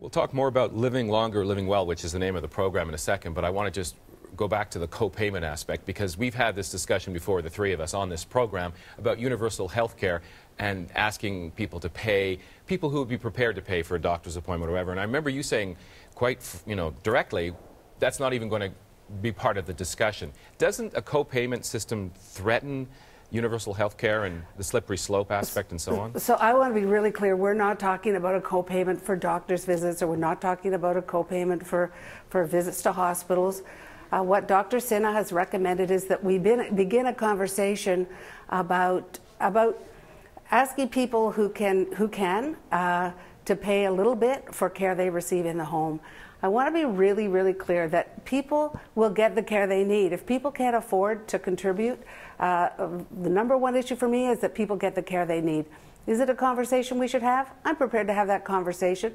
We'll talk more about living longer, living well, which is the name of the program in a second, but I want to just go back to the co-payment aspect because we've had this discussion before, the three of us on this program, about universal health care and asking people to pay, people who would be prepared to pay for a doctor's appointment or whatever. And I remember you saying quite, you know, directly, that's not even going to be part of the discussion. Doesn't a co-payment system threaten universal health care and the slippery slope aspect and so on? So I want to be really clear. We're not talking about a co-payment for doctor's visits or we're not talking about a co-payment for, for visits to hospitals. Uh, what Dr. Sinha has recommended is that we bin, begin a conversation about, about asking people who can, who can uh, to pay a little bit for care they receive in the home. I want to be really, really clear that people will get the care they need. If people can't afford to contribute, uh, the number one issue for me is that people get the care they need. Is it a conversation we should have? I'm prepared to have that conversation.